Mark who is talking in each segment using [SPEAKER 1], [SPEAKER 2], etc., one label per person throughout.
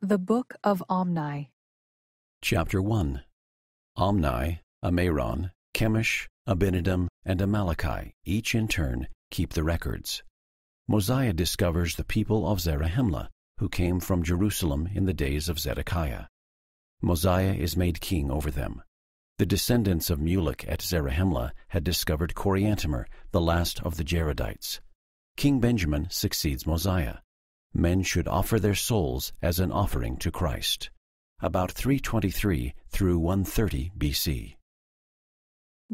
[SPEAKER 1] The Book of Omni.
[SPEAKER 2] Chapter 1 Omni, Amaron, Chemish, Abinadom, and Amaleki, each in turn, keep the records. Mosiah discovers the people of Zarahemla, who came from Jerusalem in the days of Zedekiah. Mosiah is made king over them. The descendants of Mulek at Zarahemla had discovered Coriantumr, the last of the Jaredites. King Benjamin succeeds Mosiah. Men should offer their souls as an offering to Christ. About 323 through 130 BC.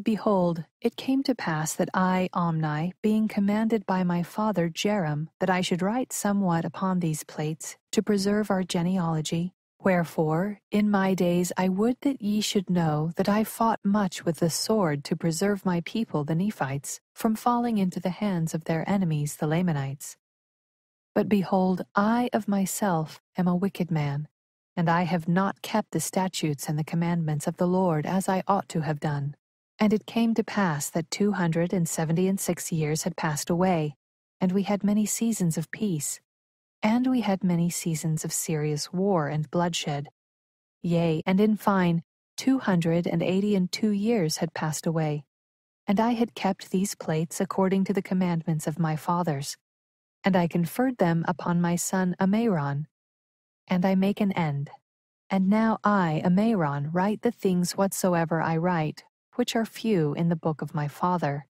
[SPEAKER 1] Behold, it came to pass that I, Omni, being commanded by my father Jarom that I should write somewhat upon these plates, to preserve our genealogy, wherefore, in my days I would that ye should know that I fought much with the sword to preserve my people the Nephites from falling into the hands of their enemies the Lamanites. But behold, I of myself am a wicked man, and I have not kept the statutes and the commandments of the Lord as I ought to have done. And it came to pass that two hundred and seventy and six years had passed away, and we had many seasons of peace, and we had many seasons of serious war and bloodshed. Yea, and in fine, two hundred and eighty and two years had passed away, and I had kept these plates according to the commandments of my fathers, and I conferred them upon my son Amaron, and I make an end. And now I, Amaron, write the things whatsoever I write, which are few in the book of my father.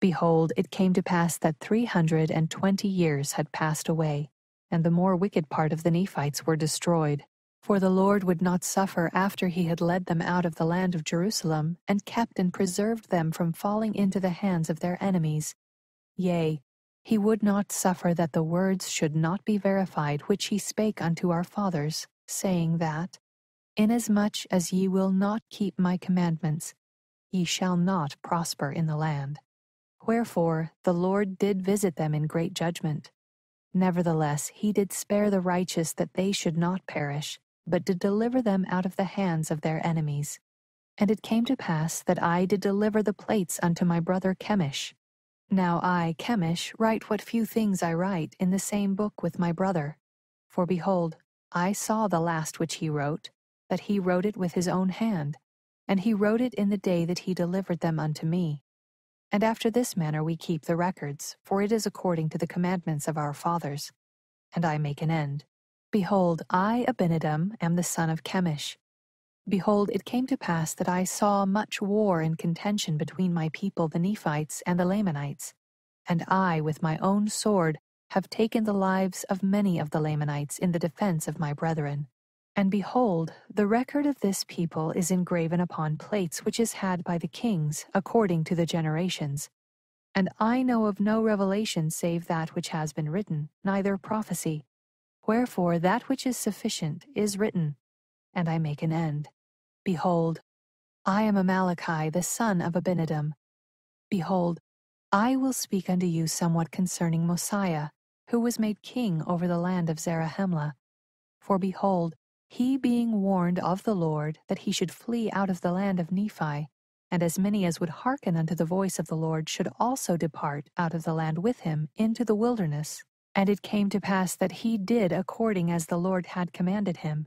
[SPEAKER 1] Behold, it came to pass that three hundred and twenty years had passed away, and the more wicked part of the Nephites were destroyed. For the Lord would not suffer after he had led them out of the land of Jerusalem, and kept and preserved them from falling into the hands of their enemies. Yea, he would not suffer that the words should not be verified which he spake unto our fathers, saying that, Inasmuch as ye will not keep my commandments, ye shall not prosper in the land. Wherefore the Lord did visit them in great judgment. Nevertheless, he did spare the righteous that they should not perish, but did deliver them out of the hands of their enemies. And it came to pass that I did deliver the plates unto my brother Chemish. Now I, Chemish, write what few things I write in the same book with my brother. For behold, I saw the last which he wrote, that he wrote it with his own hand, and he wrote it in the day that he delivered them unto me. And after this manner we keep the records, for it is according to the commandments of our fathers. And I make an end. Behold, I, Abinadom, am the son of Chemish. Behold, it came to pass that I saw much war and contention between my people the Nephites and the Lamanites. And I, with my own sword, have taken the lives of many of the Lamanites in the defense of my brethren. And behold, the record of this people is engraven upon plates which is had by the kings, according to the generations. And I know of no revelation save that which has been written, neither prophecy. Wherefore that which is sufficient is written. And I make an end. Behold, I am Amaleki, the son of Abinadom. Behold, I will speak unto you somewhat concerning Mosiah, who was made king over the land of Zarahemla. For behold, he being warned of the Lord that he should flee out of the land of Nephi, and as many as would hearken unto the voice of the Lord should also depart out of the land with him into the wilderness. And it came to pass that he did according as the Lord had commanded him.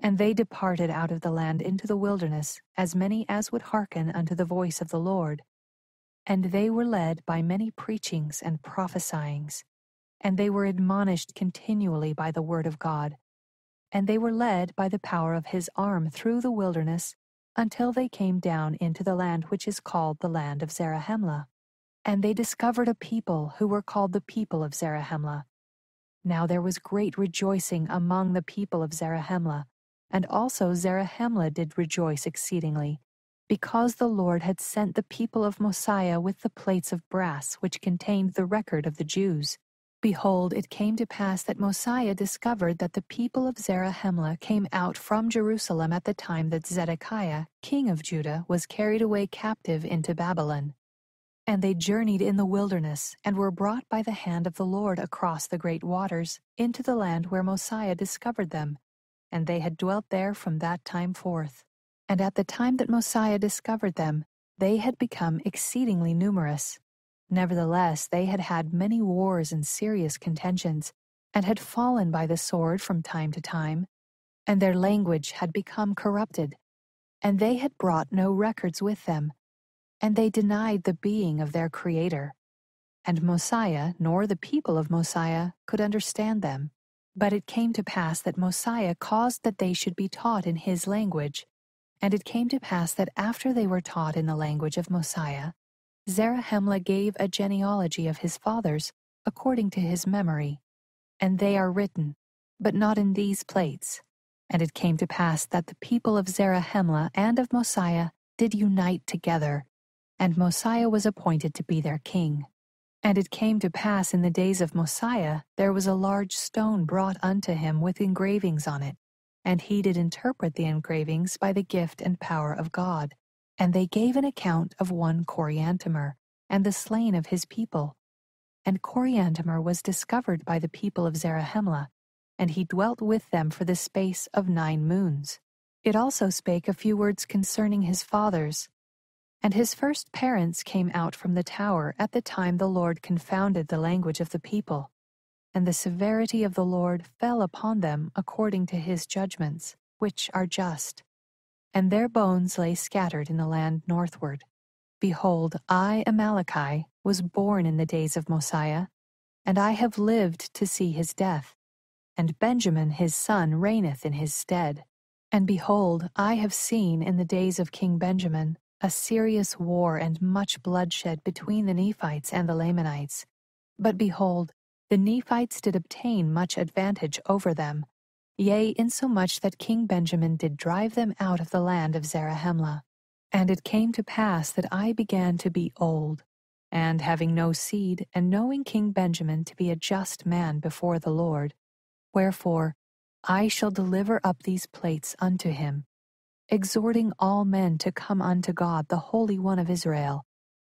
[SPEAKER 1] And they departed out of the land into the wilderness, as many as would hearken unto the voice of the Lord. And they were led by many preachings and prophesyings, and they were admonished continually by the word of God and they were led by the power of his arm through the wilderness until they came down into the land which is called the land of Zarahemla. And they discovered a people who were called the people of Zarahemla. Now there was great rejoicing among the people of Zarahemla, and also Zarahemla did rejoice exceedingly, because the Lord had sent the people of Mosiah with the plates of brass which contained the record of the Jews. Behold, it came to pass that Mosiah discovered that the people of Zarahemla came out from Jerusalem at the time that Zedekiah, king of Judah, was carried away captive into Babylon. And they journeyed in the wilderness, and were brought by the hand of the Lord across the great waters, into the land where Mosiah discovered them, and they had dwelt there from that time forth. And at the time that Mosiah discovered them, they had become exceedingly numerous. Nevertheless, they had had many wars and serious contentions, and had fallen by the sword from time to time, and their language had become corrupted, and they had brought no records with them, and they denied the being of their Creator. And Mosiah nor the people of Mosiah could understand them. But it came to pass that Mosiah caused that they should be taught in his language. And it came to pass that after they were taught in the language of Mosiah, Zarahemla gave a genealogy of his fathers according to his memory. And they are written, but not in these plates. And it came to pass that the people of Zarahemla and of Mosiah did unite together, and Mosiah was appointed to be their king. And it came to pass in the days of Mosiah, there was a large stone brought unto him with engravings on it, and he did interpret the engravings by the gift and power of God. And they gave an account of one Coriantumr, and the slain of his people. And Coriantumr was discovered by the people of Zarahemla, and he dwelt with them for the space of nine moons. It also spake a few words concerning his fathers, and his first parents came out from the tower at the time the Lord confounded the language of the people. And the severity of the Lord fell upon them according to his judgments, which are just. And their bones lay scattered in the land northward. Behold, I, Amaleki, was born in the days of Mosiah, and I have lived to see his death. And Benjamin his son reigneth in his stead. And behold, I have seen in the days of King Benjamin a serious war and much bloodshed between the Nephites and the Lamanites. But behold, the Nephites did obtain much advantage over them, yea, insomuch that King Benjamin did drive them out of the land of Zarahemla. And it came to pass that I began to be old, and having no seed, and knowing King Benjamin to be a just man before the Lord, wherefore I shall deliver up these plates unto him, exhorting all men to come unto God, the Holy One of Israel,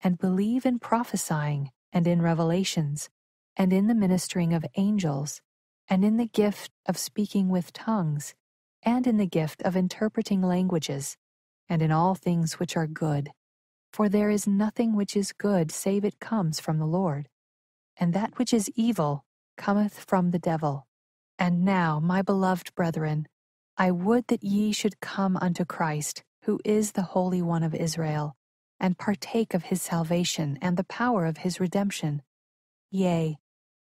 [SPEAKER 1] and believe in prophesying, and in revelations, and in the ministering of angels, and in the gift of speaking with tongues, and in the gift of interpreting languages, and in all things which are good. For there is nothing which is good save it comes from the Lord, and that which is evil cometh from the devil. And now, my beloved brethren, I would that ye should come unto Christ, who is the Holy One of Israel, and partake of his salvation and the power of his redemption. Yea,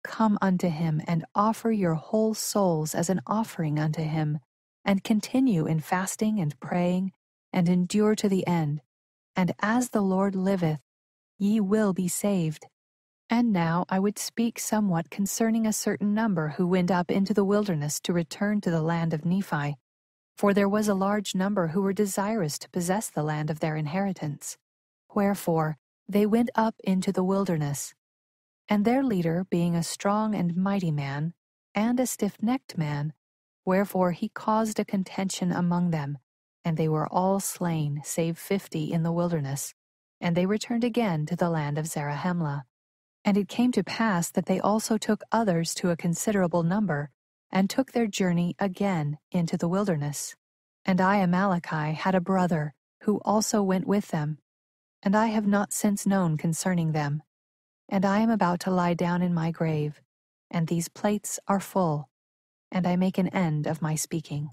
[SPEAKER 1] come unto him and offer your whole souls as an offering unto him, and continue in fasting and praying, and endure to the end. And as the Lord liveth, ye will be saved. And now I would speak somewhat concerning a certain number who went up into the wilderness to return to the land of Nephi for there was a large number who were desirous to possess the land of their inheritance. Wherefore they went up into the wilderness. And their leader, being a strong and mighty man, and a stiff necked man, wherefore he caused a contention among them, and they were all slain, save fifty in the wilderness. And they returned again to the land of Zarahemla. And it came to pass that they also took others to a considerable number, and took their journey again into the wilderness. And I, Amaleki, had a brother who also went with them, and I have not since known concerning them. And I am about to lie down in my grave, and these plates are full, and I make an end of my speaking.